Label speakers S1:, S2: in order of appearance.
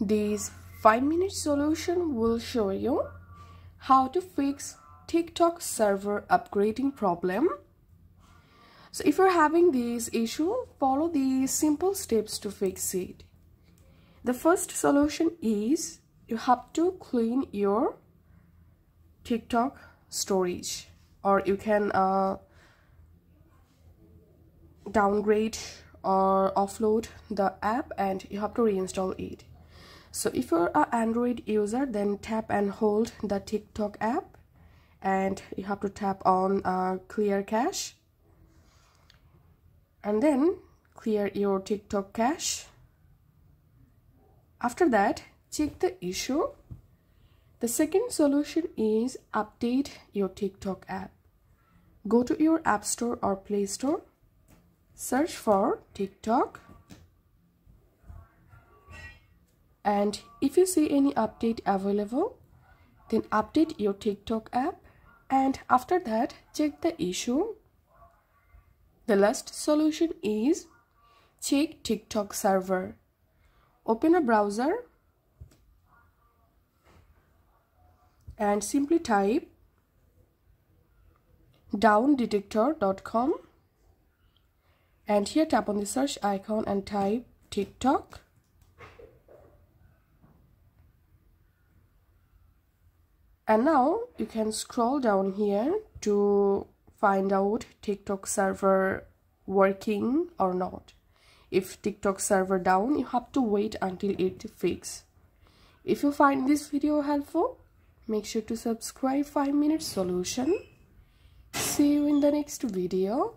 S1: This 5 minute solution will show you how to fix TikTok server upgrading problem. So if you're having this issue, follow these simple steps to fix it. The first solution is you have to clean your TikTok storage or you can uh, downgrade or offload the app and you have to reinstall it so if you're an android user then tap and hold the tiktok app and you have to tap on uh, clear cache. And then clear your tiktok cache. After that check the issue. The second solution is update your tiktok app. Go to your app store or play store search for TikTok and if you see any update available then update your TikTok app. And after that check the issue. The last solution is check TikTok server. Open a browser and simply type downdetector.com and here tap on the search icon and type TikTok and now you can scroll down here to find out TikTok server working or not. If TikTok server down you have to wait until it fix. If you find this video helpful make sure to subscribe 5 minute solution. See you in the next video